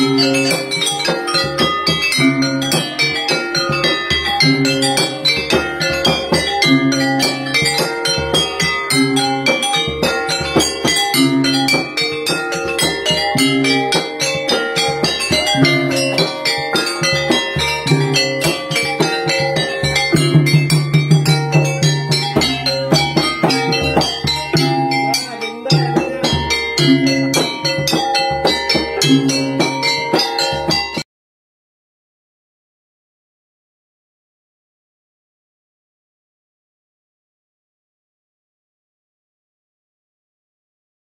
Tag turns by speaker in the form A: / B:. A: Música